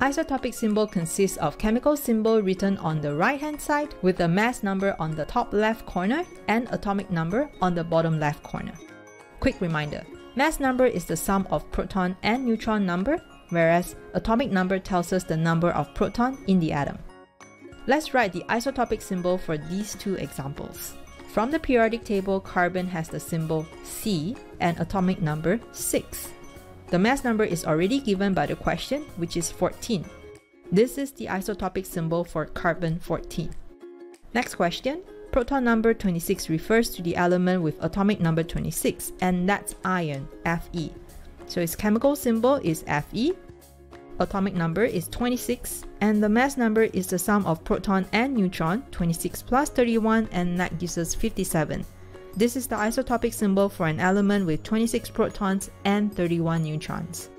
Isotopic symbol consists of chemical symbol written on the right hand side with the mass number on the top left corner and atomic number on the bottom left corner. Quick reminder, mass number is the sum of proton and neutron number, whereas atomic number tells us the number of proton in the atom. Let's write the isotopic symbol for these two examples. From the periodic table, carbon has the symbol C and atomic number 6. The mass number is already given by the question, which is 14. This is the isotopic symbol for carbon 14. Next question. Proton number 26 refers to the element with atomic number 26, and that's iron, Fe. So its chemical symbol is Fe. Atomic number is 26, and the mass number is the sum of proton and neutron, 26 plus 31, and that gives us 57. This is the isotopic symbol for an element with 26 protons and 31 neutrons.